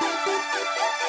Música